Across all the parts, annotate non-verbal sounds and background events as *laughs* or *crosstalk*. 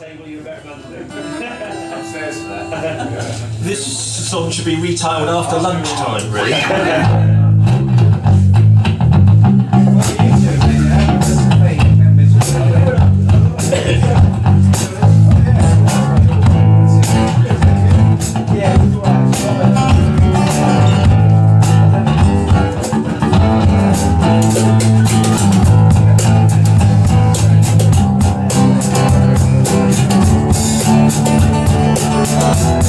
table you're better than Upstairs for this song should be retitled after lunchtime, really. *laughs* Thank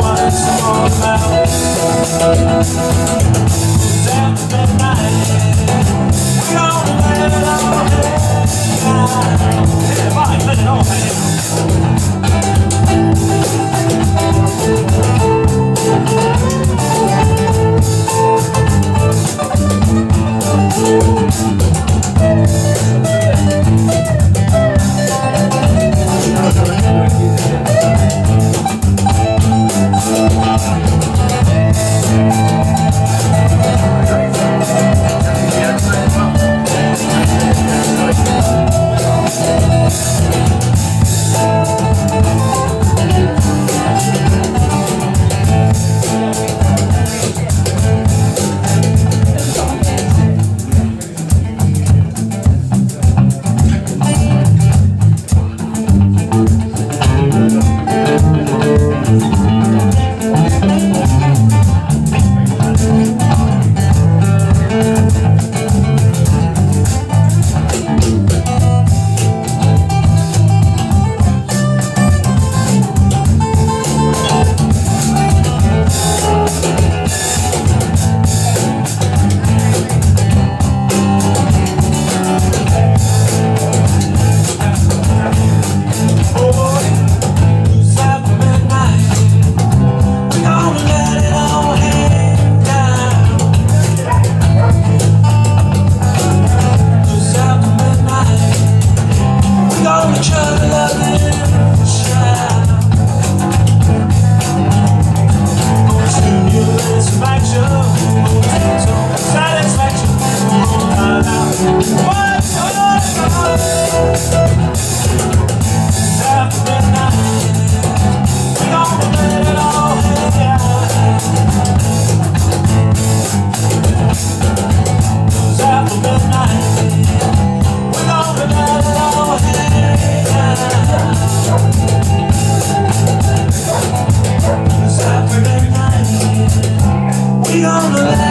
What's all about? all the